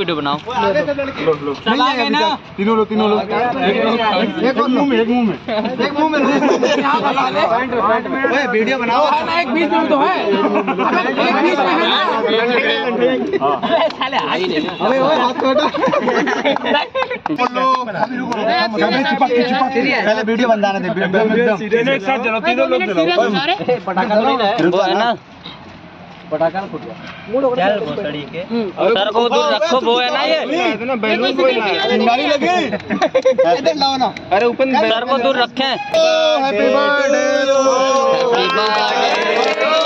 Video बनाओ। सब गए ना। तीनों लोग तीनों लोग। एक मुँह में एक मुँह में। एक मुँह में ओए वीडियो बनाओ। एक बीच में तो है। एक बीच में है साले आ ही। नहीं अबे ओए हाथ चिपक के पहले वीडियो बनाने दे। एकदम एक साथ चलो तीनों लोग चलो पटाखा वो है ना। पटाखा फूट गया। चल भोसड़ी के। सर को दूर रखो वो है ना ये। बैलून कोई ना चिंगारी लगी इधर लाओ ना। अरे ऊपर सर को दूर रखें। हैप्पी बर्थडे हैप्पी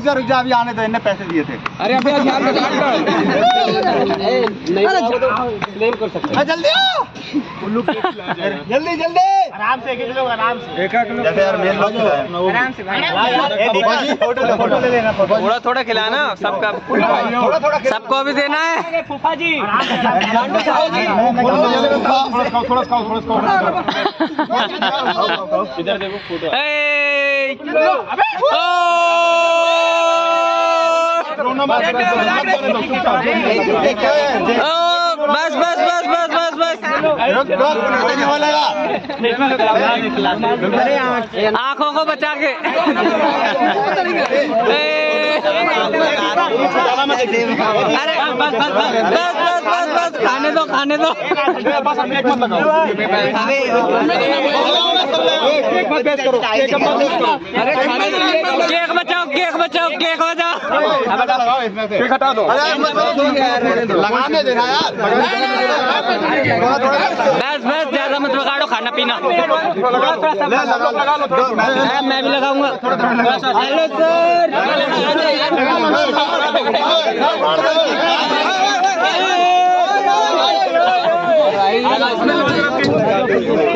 रुक जा रुक जा अभी आने दो इन्हें पैसे दिए थे। अरे अपने ध्यान में काट हाँ, जल्दी आओ। जल्दी जल्दी। आराम से एक लोग आराम से। एक एक लोग। यार मेन लोग आराम से भाई। फ़ोटो ले फ़ोटो ले लेना फ़ोटो थोड़ा थोड़ा खिलाना सबका थोड़ा थोड़ा सबको भी देना है। फूफा जी। थोड़ा खाओ थोड़ा खाओ इधर देखो फ़ोटो। ए, बस बस बस बस बस बस आँखों को बचा के अरे बस बस बस बस बस बस बस खाने दो बस खाने दो केक बचाओ केक बचाओ केक बचाओ केक हटा दो लगाने बस ज़्यादा मत बगाड़ो खाना पीना मैं भी लगाऊँगा हेलो सर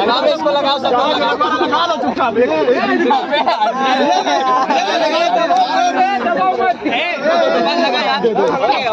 लगा दो। इसको लगाओ लगा चुपचाप 对对对。